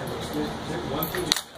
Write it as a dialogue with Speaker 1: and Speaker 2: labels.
Speaker 1: One thing.